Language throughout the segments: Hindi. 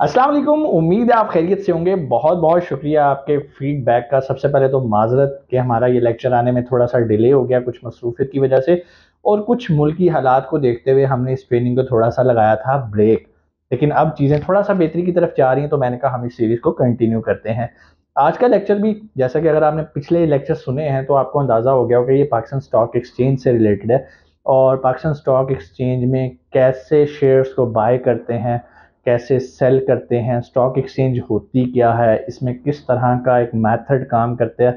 अस्सलाम वालेकुम। उम्मीद है आप खैरियत से होंगे। बहुत बहुत शुक्रिया आपके फीडबैक का। सबसे पहले तो माजरत कि हमारा ये लेक्चर आने में थोड़ा सा डिले हो गया कुछ मसरूफियत की वजह से। और कुछ मुल्की हालात को देखते हुए हमने इस ट्रेनिंग को थोड़ा सा लगाया था ब्रेक लेकिन अब चीज़ें थोड़ा सा बेहतरी की तरफ़ जा रही हैं तो मैंने कहा हम इस सीरीज़ को कंटिन्यू करते हैं। आज का लेक्चर भी, जैसा कि अगर आपने पिछले लेक्चर सुने हैं तो आपको अंदाज़ा हो गया होगा ये पाकिस्तान स्टॉक एक्सचेंज से रिलेटेड है। और पाकिस्तान स्टॉक एक्सचेंज में कैसे शेयर्स को बाय करते हैं कैसे सेल करते हैं स्टॉक एक्सचेंज होती क्या है, इसमें किस तरह का एक मेथड काम करते हैं।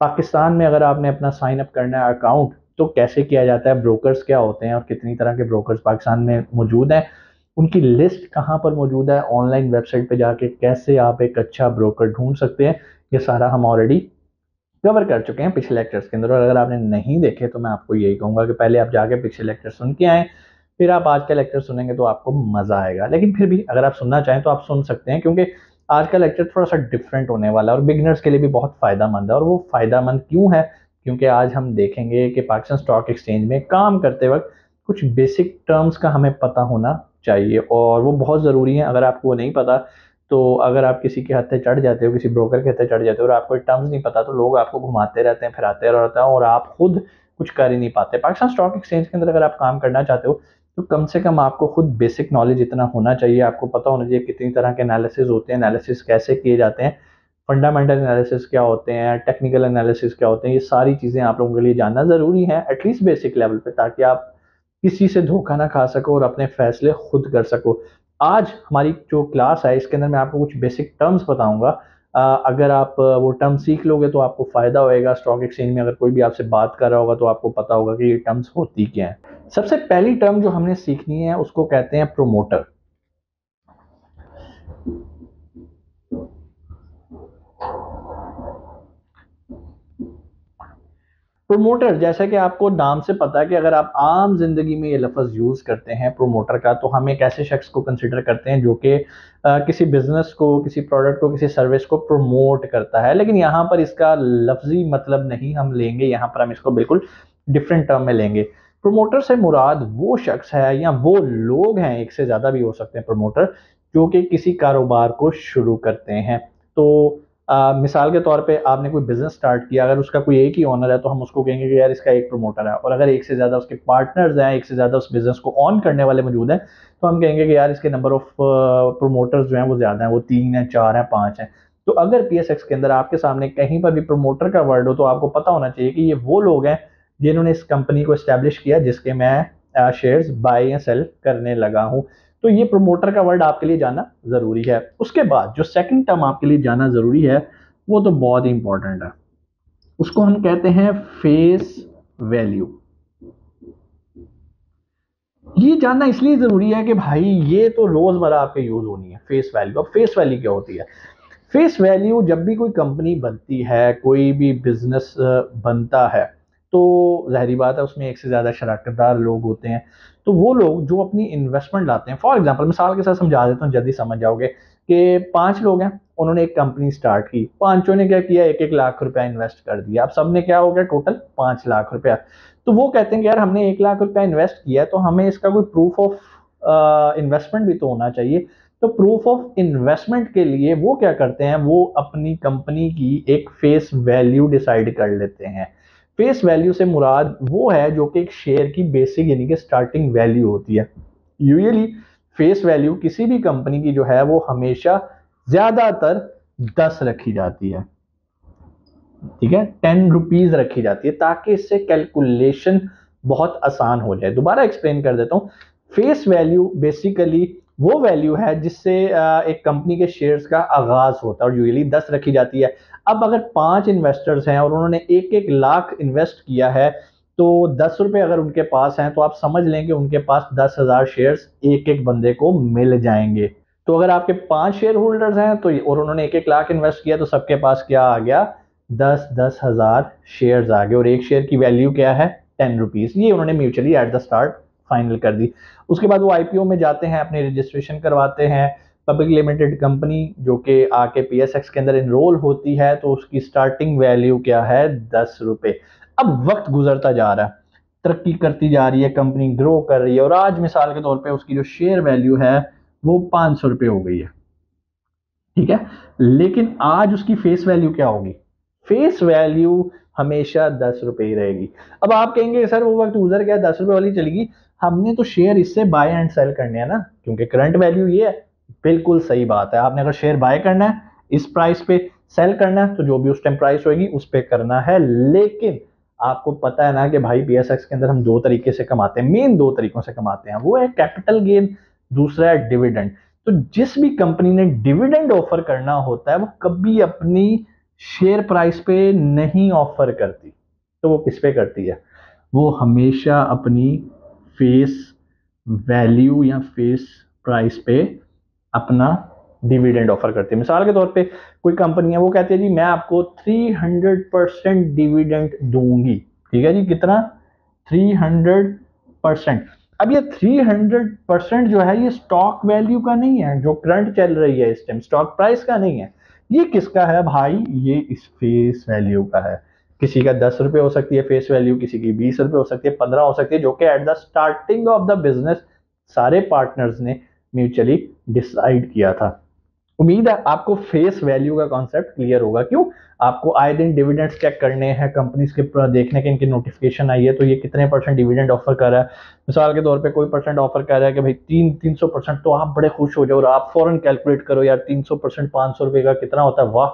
पाकिस्तान में अगर आपने अपना साइन अप करना है अकाउंट तो कैसे किया जाता है ब्रोकर्स क्या होते हैं और कितनी तरह के ब्रोकर्स पाकिस्तान में मौजूद हैं, उनकी लिस्ट कहाँ पर मौजूद है ऑनलाइन वेबसाइट पे जाके कैसे आप एक अच्छा ब्रोकर ढूंढ सकते हैं, ये सारा हम ऑलरेडी कवर कर चुके हैं पिछले लेक्चर्स के अंदर। और अगर आपने नहीं देखे तो मैं आपको यही कहूँगा कि पहले आप जाके पिछले लेक्चर सुन के आएँ फिर आप आज का लेक्चर सुनेंगे तो आपको मज़ा आएगा। लेकिन फिर भी अगर आप सुनना चाहें तो आप सुन सकते हैं, क्योंकि आज का लेक्चर थोड़ा सा डिफरेंट होने वाला है और बिगनर्स के लिए भी बहुत फ़ायदा मंद है। और वो फ़ायदा मंद क्यों है? क्योंकि आज हम देखेंगे कि पाकिस्तान स्टॉक एक्सचेंज में काम करते वक्त कुछ बेसिक टर्म्स का हमें पता होना चाहिए और वो बहुत ज़रूरी है। अगर आपको वो नहीं पता तो अगर आप किसी के हत्थे चढ़ जाते हो, किसी ब्रोकर के हत्थे चढ़ जाते हो और आपको टर्म्स नहीं पता तो लोग आपको घुमाते रहते हैं, फिराते रहते हैं और आप खुद कुछ कर ही नहीं पाते। पाकिस्तान स्टॉक एक्सचेंज के अंदर अगर आप काम करना चाहते हो तो कम से कम आपको खुद बेसिक नॉलेज इतना होना चाहिए। आपको पता होना चाहिए कितनी तरह के एनालिसिस होते हैं एनालिसिस कैसे किए जाते हैं फंडामेंटल एनालिसिस क्या होते हैं टेक्निकल एनालिसिस क्या होते हैं, ये सारी चीज़ें आप लोगों के लिए जानना ज़रूरी है एटलीस्ट बेसिक लेवल पे, ताकि आप किसी से धोखा ना खा सको और अपने फैसले खुद कर सको। आज हमारी जो क्लास है, इसके अंदर मैं आपको कुछ बेसिक टर्म्स बताऊँगा। अगर आप वो टर्म सीख लोगे तो आपको फ़ायदा होएगा। स्टॉक एक्सचेंज में अगर कोई भी आपसे बात कर रहा होगा तो आपको पता होगा कि ये टर्म्स होती क्या हैं। सबसे पहली टर्म जो हमने सीखनी है, उसको कहते हैं प्रोमोटर प्रोमोटर जैसा कि आपको नाम से पता है कि अगर आप आम ज़िंदगी में ये लफ्ज़ यूज़ करते हैं प्रोमोटर का तो हम एक ऐसे शख्स को कंसिडर करते हैं जो कि किसी बिज़नेस को, किसी प्रोडक्ट को, किसी सर्विस को प्रमोट करता है। लेकिन यहाँ पर इसका लफ्जी मतलब नहीं हम लेंगे, यहाँ पर हम इसको बिल्कुल डिफरेंट टर्म में लेंगे। प्रोमोटर से मुराद वो शख्स है या वो लोग हैं, एक से ज़्यादा भी हो सकते हैं प्रोमोटर जो कि किसी कारोबार को शुरू करते हैं। तो आ, मिसाल के तौर पे आपने कोई बिज़नेस स्टार्ट किया अगर उसका कोई एक ही ओनर है तो हम उसको कहेंगे कि यार इसका एक प्रमोटर है। और अगर एक से ज़्यादा उसके पार्टनर्स हैं एक से ज़्यादा उस बिज़नेस को ऑन करने वाले मौजूद हैं तो हम कहेंगे कि यार इसके नंबर ऑफ़ प्रोमोटर्स जो हैं वो ज़्यादा हैं वो तीन हैं चार हैं पाँच हैं। तो अगर पीएसएक्स के अंदर आपके सामने कहीं पर भी प्रोमोटर का वर्ड हो तो आपको पता होना चाहिए कि ये वो लोग हैं जिन्होंने इस कंपनी को इस्टेब्लिश किया जिसके मैं शेयर्स बाय या सेल करने लगा हूँ। तो ये प्रोमोटर का वर्ड आपके लिए जाना ज़रूरी है। उसके बाद जो सेकंड टर्म आपके लिए जाना ज़रूरी है, वो तो बहुत ही इंपॉर्टेंट है। उसको हम कहते हैं फेस वैल्यू ये जानना इसलिए ज़रूरी है कि भाई ये तो रोज़मर्रा आपके यूज़ होनी है फेस वैल्यू अब फेस वैल्यू क्या होती है? फेस वैल्यू जब भी कोई कंपनी बनती है, कोई भी बिज़नेस बनता है तो जहरी बात है उसमें एक से ज़्यादा शराकतदार लोग होते हैं। तो वो लोग जो अपनी इन्वेस्टमेंट लाते हैं फॉर एग्ज़ाम्पल मिसाल के साथ समझा देता हूँ, जल्दी समझ जाओगे कि पाँच लोग हैं, उन्होंने एक कंपनी स्टार्ट की, पाँचों ने क्या किया एक एक लाख रुपया इन्वेस्ट कर दिया। अब सबने क्या हो गया टोटल पाँच लाख रुपया। तो वो कहते हैं कि यार, हमने एक लाख रुपया इन्वेस्ट किया तो हमें इसका कोई प्रूफ ऑफ़ इन्वेस्टमेंट भी तो होना चाहिए। तो प्रूफ ऑफ़ इन्वेस्टमेंट के लिए वो क्या करते हैं, वो अपनी कंपनी की एक फेस वैल्यू डिसाइड कर लेते हैं। फेस वैल्यू से मुराद वो है जो कि एक शेयर की बेसिक यानी कि स्टार्टिंग वैल्यू होती है। यूजली फेस वैल्यू किसी भी कंपनी की जो है वो हमेशा ज़्यादातर दस रखी जाती है। ठीक है? टेन रुपीज़ रखी जाती है ताकि इससे कैलकुलेशन बहुत आसान हो जाए। दोबारा एक्सप्लेन कर देता हूँ। फेस वैल्यू बेसिकली वो वैल्यू है जिससे एक कंपनी के शेयर्स का आगाज़ होता है और यूजली दस रखी जाती है। अब अगर पाँच इन्वेस्टर्स हैं और उन्होंने एक एक लाख इन्वेस्ट किया है तो दस रुपए अगर उनके पास हैं तो आप समझ लें कि उनके पास दस हज़ार शेयर्स एक एक बंदे को मिल जाएँगे। तो अगर आपके पाँच शेयर होल्डर्स हैं तो और उन्होंने एक एक लाख इन्वेस्ट किया तो सबके पास क्या आ गया? दस दस हज़ार शेयर्स आ गए। और एक शेयर की वैल्यू क्या है? टेन रुपीज़ ये उन्होंने mutually at the start final कर दी। उसके बाद वो आईपीओ में जाते हैं, अपने रजिस्ट्रेशन करवाते हैं। पब्लिक लिमिटेड कंपनी जो कि आके पी के अंदर इनरोल होती है तो उसकी स्टार्टिंग वैल्यू क्या है? दस रुपए। अब वक्त गुजरता जा रहा है। तरक्की करती जा रही है कंपनी ग्रो कर रही है, और आज मिसाल के तौर पे उसकी जो शेयर वैल्यू है, वो पाँच सौ रुपये हो गई है। ठीक है? लेकिन आज उसकी फेस वैल्यू क्या होगी? फेस वैल्यू हमेशा दस रुपए ही रहेगी। अब आप कहेंगे, सर, वो वक्त गुजर गया, दस रुपए वाली चलेगी हमने तो शेयर इससे बाय एंड सेल करने हैं ना, क्योंकि करंट वैल्यू ये है, बिल्कुल सही बात है। आपने अगर शेयर बाय करना है, इस प्राइस पे सेल करना है तो जो भी उस टाइम प्राइस होगी, उस पर करना है। लेकिन आपको पता है ना कि भाई पी के अंदर हम दो तरीके से कमाते हैं मेन दो तरीकों से कमाते हैं। वो है कैपिटल गेन दूसरा है डिविडेंड तो जिस भी कंपनी ने डिविडेंड ऑफ़र करना होता है, वो कभी अपनी शेयर प्राइस पे नहीं ऑफ़र करती। तो वो किस पे करती है? वो हमेशा अपनी फेस वैल्यू या फेस प्राइस पे अपना डिविडेंड ऑफ़र करती है। मिसाल के तौर पे कोई कंपनी है, वो कहती है, जी, मैं आपको 300 परसेंट डिविडेंड दूँगी। ठीक है जी, कितना? 300 परसेंट अब ये 300 परसेंट जो है, ये स्टॉक वैल्यू का नहीं है, जो करंट चल रही है इस टाइम स्टॉक प्राइस का नहीं है। ये किसका है भाई? ये इस फेस वैल्यू का है। किसी का दस रुपए हो सकती है फेस वैल्यू किसी की बीस रुपए हो सकती है, पंद्रह हो सकती है, जो कि at the starting of the business सारे पार्टनर्स ने म्यूचुअली डिसाइड किया था। उम्मीद है आपको फेस वैल्यू का कॉन्सेप्ट क्लियर होगा। क्यों? आपको आए दिन डिविडेंड्स चेक करने हैं कंपनीज़ के देखने के इनकी नोटिफिकेशन आई है तो ये कितने परसेंट डिविडेंड ऑफ़र कर रहा है? मिसाल के तौर पे कोई परसेंट ऑफ़र कर रहा है कि भाई तीन तीन सौ परसेंट तो आप बड़े खुश हो जाओ और आप फॉरन कैलकुलेट करो, यार तीन सौ परसेंट पाँच सौ रुपये का कितना होता है? वाह!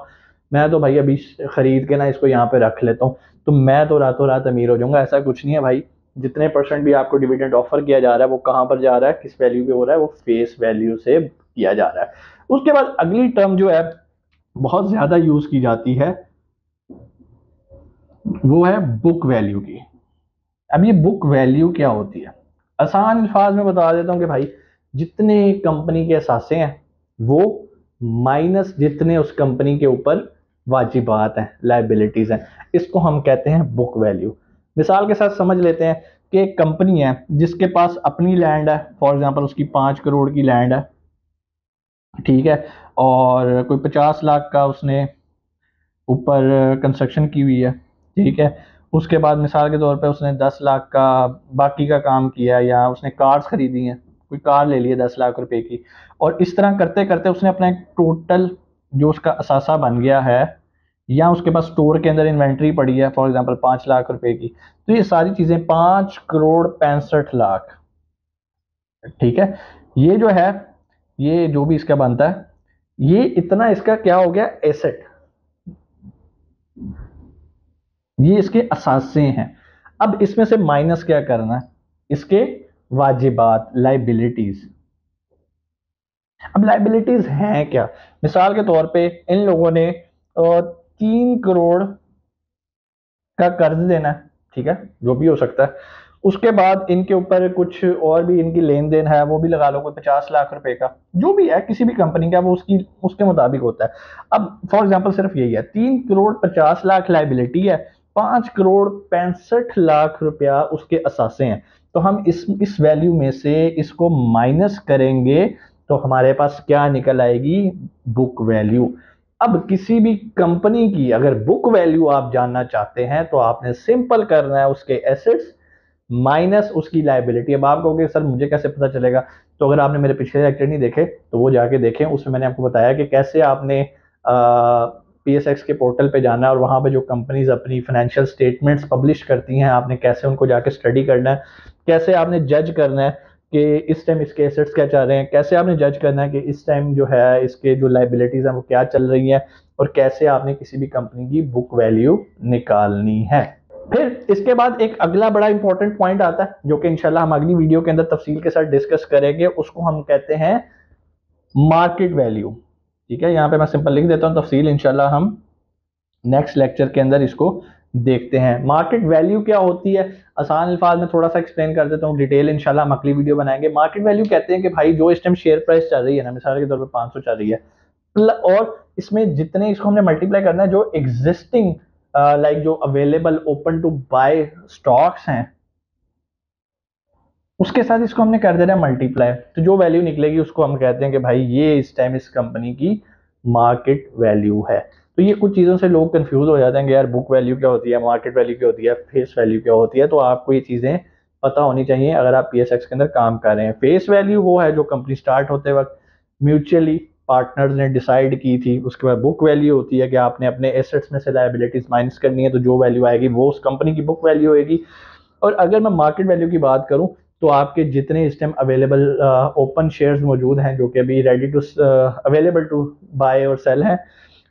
मैं तो भाई अभी खरीद के ना इसको यहाँ पे रख लेता हूँ। तो मैं तो रातों रात अमीर हो जाऊँगा, ऐसा कुछ नहीं है भाई। जितने परसेंट भी आपको डिविडेंड ऑफ़र किया जा रहा है, वो कहाँ पर जा रहा है, किस वैल्यू पे हो रहा है, वो फेस वैल्यू से किया जा रहा है। उसके बाद अगली टर्म जो है, बहुत ज़्यादा यूज़ की जाती है, वो है बुक वैल्यू की। अब ये बुक वैल्यू क्या होती है? आसान अल्फाज में बता देता हूँ कि भाई, जितने कंपनी के असासे हैं, वो माइनस जितने उस कंपनी के ऊपर वाजिबात हैं लाइबिलिटीज़ हैं। इसको हम कहते हैं बुक वैल्यू मिसाल के साथ समझ लेते हैं कि एक कंपनी है, जिसके पास अपनी लैंड है फॉर एग्जांपल उसकी पाँच करोड़ की लैंड है, ठीक है, और कोई पचास लाख का उसने ऊपर कंस्ट्रक्शन की हुई है, ठीक है, उसके बाद मिसाल के तौर पे उसने दस लाख का बाकी का काम किया या उसने कार्स खरीदी हैं, कोई कार ले ली है दस लाख रुपए की, और इस तरह करते करते उसने अपना एक टोटल जो उसका असासा बन गया है, या उसके पास स्टोर के अंदर इन्वेंट्री पड़ी है फॉर एग्जांपल पाँच लाख रुपए की तो ये सारी चीज़ें पाँच करोड़ पैंसठ लाख। ठीक है? ये जो है, ये जो भी इसका बनता है, ये इतना इसका क्या हो गया? एसेट ये इसके असासे हैं। अब इसमें से माइनस क्या करना है? इसके वाजिबात लाइबिलिटीज अब लाइबिलिटीज हैं क्या? मिसाल के तौर पे इन लोगों ने तीन करोड़ का कर्ज देना है, ठीक है? जो भी हो सकता है। उसके बाद इनके ऊपर कुछ और भी इनकी लेन देन है, वो भी लगा लो, कोई पचास लाख रुपए का। जो भी है, किसी भी कंपनी का, वो उसकी, उसके मुताबिक होता है। अब फॉर एग्जांपल सिर्फ़ यही है, तीन करोड़ पचास लाख लाइबिलिटी है, पाँच करोड़ पैंसठ लाख रुपया उसके असासे हैं। तो हम इस इस वैल्यू में से इसको माइनस करेंगे तो हमारे पास क्या निकल आएगी? बुक वैल्यू अब किसी भी कंपनी की अगर बुक वैल्यू आप जानना चाहते हैं तो आपने सिंपल करना है उसके एसेट्स माइनस उसकी लाइबिलिटी अब आप कहोगे, सर, मुझे कैसे पता चलेगा? तो अगर आपने मेरे पिछले लेक्चर नहीं देखे तो वो जाके देखें। उसमें मैंने आपको बताया कि कैसे आपने पी एस एक्स के पोर्टल पे जाना है और वहाँ पे जो कंपनीज़ अपनी फाइनेंशियल स्टेटमेंट्स पब्लिश करती हैं, आपने कैसे उनको जाके स्टडी करना है, कैसे आपने जज करना है। कि इस टाइम इसके एसेट्स क्या चल रहे हैं? कैसे आपने जज करना है कि इस टाइम जो है, इसके जो लाइबिलिटीज़ हैं, वो क्या चल रही हैं? और कैसे आपने किसी भी कंपनी की बुक वैल्यू निकालनी है? फिर इसके बाद एक अगला बड़ा इंपॉर्टेंट पॉइंट आता है, जो कि इंशाल्लाह हम अगली वीडियो के अंदर तफसील के साथ डिस्कस करेंगे। उसको हम कहते हैं मार्केट वैल्यू ठीक है? यहाँ पे मैं सिंपल लिख देता हूँ तफसील, इंशाल्लाह हम नेक्स्ट लेक्चर के अंदर इसको देखते हैं। मार्केट वैल्यू क्या होती है? आसान अल्फाज में थोड़ा सा एक्सप्लेन कर देता हूँ। डिटेल इंशाल्लाह हम अगली वीडियो बनाएँगे। मार्केट वैल्यू कहते हैं कि भाई, जो इस टाइम शेयर प्राइस चल रही है ना, मिसाल के तौर पर पाँच चल रही है और इसमें जितने इसको हमने मल्टीप्लाई करना है, जो एग्जिस्टिंग लाइक जो available open to buy stocks हैं, उसके साथ इसको हमने कर देना मल्टीप्लाई तो जो वैल्यू निकलेगी, उसको हम कहते हैं कि भाई, ये इस टाइम इस कंपनी की मार्केट वैल्यू है। तो ये कुछ चीज़ों से लोग कंफ्यूज हो जाते हैं कि यार बुक वैल्यू क्या होती है मार्केट वैल्यू क्या होती है फेस वैल्यू क्या होती है तो आपको ये चीज़ें पता होनी चाहिए अगर आप पी के अंदर काम कर रहे हैं। फेस वैल्यू वो है जो कंपनी स्टार्ट होते वक्त म्यूचुअली पार्टनर्स ने डिसाइड की थी। उसके बाद बुक वैल्यू होती है कि आपने अपने एसेट्स में से लाइबिलिटीज माइनस करनी है तो जो वैल्यू आएगी वो उस कंपनी की बुक वैल्यू होगी और अगर मैं मार्केट वैल्यू की बात करूँ तो आपके जितने इस टाइम अवेलेबल ओपन शेयर्स मौजूद हैं, जो कि अभी ready to available to buy और सेल हैं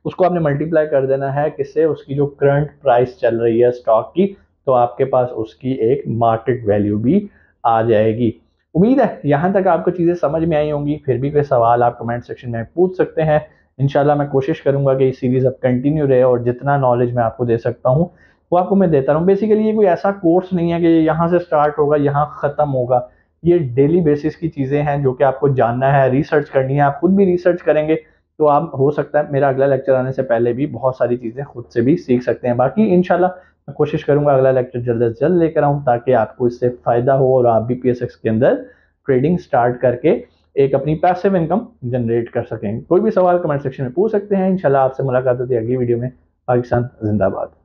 उसको आपने मल्टीप्लाई कर देना है किससे? उसकी जो करंट प्राइस चल रही है स्टॉक की तो आपके पास उसकी एक मार्केट वैल्यू भी आ जाएगी। उम्मीद है, यहाँ तक आपको चीज़ें समझ में आई होंगी। फिर भी कोई सवाल आप कमेंट सेक्शन में पूछ सकते हैं। इनशाला मैं कोशिश करूँगा कि ये सीरीज़ अब कंटिन्यू रहे और जितना नॉलेज मैं आपको दे सकता हूँ, वो आपको मैं देता रहूँ। बेसिकली ये कोई ऐसा कोर्स नहीं है कि यहाँ से स्टार्ट होगा, यहाँ ख़त्म होगा। ये डेली बेसिस की चीज़ें हैं जो कि आपको जानना है रिसर्च करनी है। आप खुद भी रिसर्च करेंगे तो आप, हो सकता है मेरा अगला लेक्चर आने से पहले भी बहुत सारी चीज़ें खुद से भी सीख सकते हैं। बाकी इनशाला मैं कोशिश करूँगा अगला लेक्चर जल्द अज जल्द लेकर आऊँ ताकि आपको इससे फ़ायदा हो और आप भी पी के अंदर ट्रेडिंग स्टार्ट करके एक अपनी पैसिव इनकम जनरेट कर सकें। कोई भी सवाल कमेंट सेक्शन में पूछ सकते हैं। इनशाला आपसे मुलाकात होती है अगली वीडियो में। पाकिस्तान जिंदाबाद।